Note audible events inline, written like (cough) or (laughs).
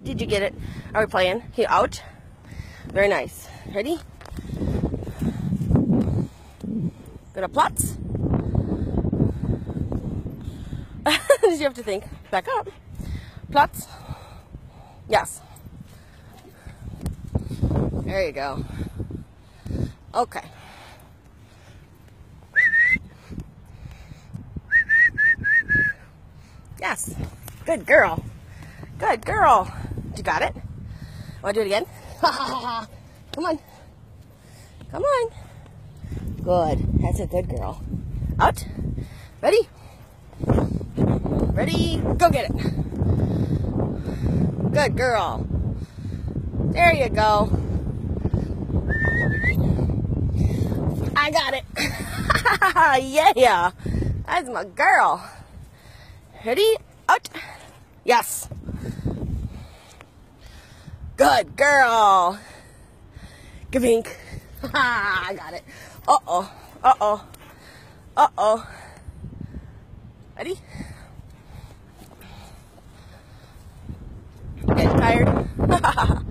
Did you get it? Are we playing? He out? Very nice. Ready? Gonna platz? (laughs) Did you have to think? Back up. Platz? Yes. There you go. Okay. Yes. Good girl. Good girl. You got it? Want to do it again? (laughs) Come on. Come on. Good. That's a good girl. Out. Ready? Ready? Go get it. Good girl. There you go. I got it. yeah. (laughs) Yeah. That's my girl. Ready? Out. Yes. Good girl. Gavink. (laughs) I got it. Uh-oh. Uh-oh. Uh-oh. Ready? Getting tired? (laughs)